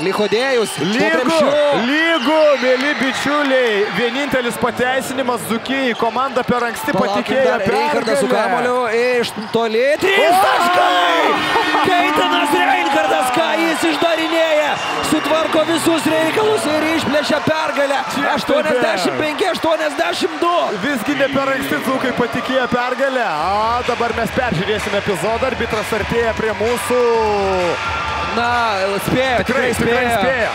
Lichodėjus. Lygų, lygų, mėly bičiuliai. Vienintelis pateisinimas Zukijai. Komanda per anksti patikėjo Reinhardas su kamoliu iš toli. Trys taškai! Keitanas Reinhardas, ką jis išdarinėja. Sutvarko visus reikalus ir išplėšia pergalę. 85-82. Visgi ne per anksti Zukai patikėjo pergalę. O dabar mes peržiūrėsime epizodą. Arbitras artėja prie mūsų. Na, spėjo, tikrai, spėjo.